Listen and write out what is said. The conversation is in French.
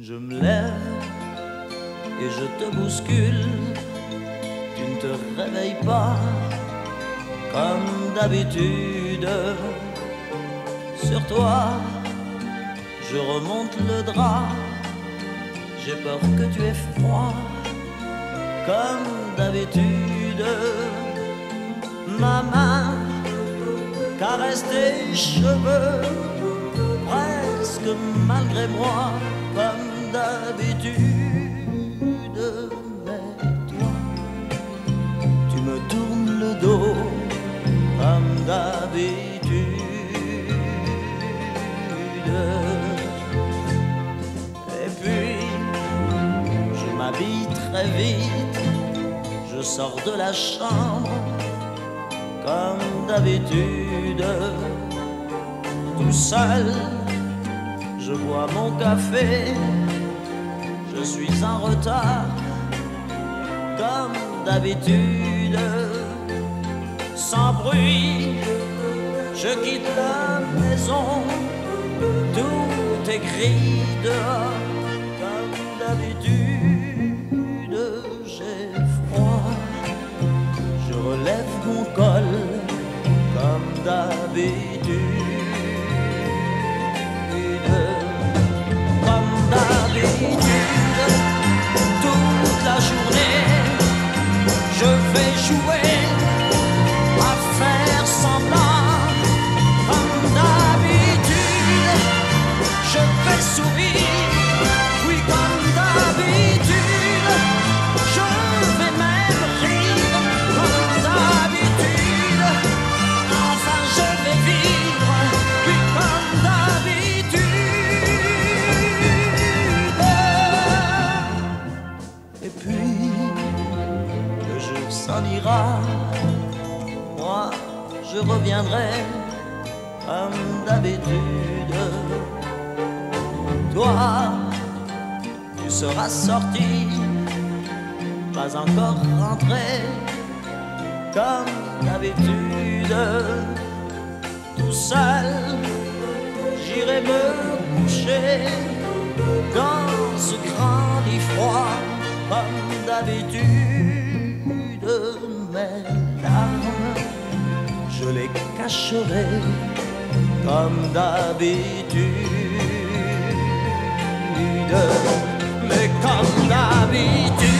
Je me lève et je te bouscule. Tu ne te réveilles pas comme d'habitude. Sur toi, je remonte le drap. J'ai peur que tu aies froid comme d'habitude. Ma main caresse tes cheveux presque malgré moi très vite, je sors de la chambre comme d'habitude, tout seul je bois mon café, je suis en retard, comme d'habitude, sans bruit, je quitte la maison, tout écrit dehors, comme d'habitude. Et puis, le jour s'en ira, moi je reviendrai comme d'habitude. Toi, tu seras sorti, pas encore rentré, comme d'habitude. Tout seul, j'irai me coucher dans ce grand lit froid comme d'habitude mes larmes, je les cacherai comme d'habitude, mais comme d'habitude.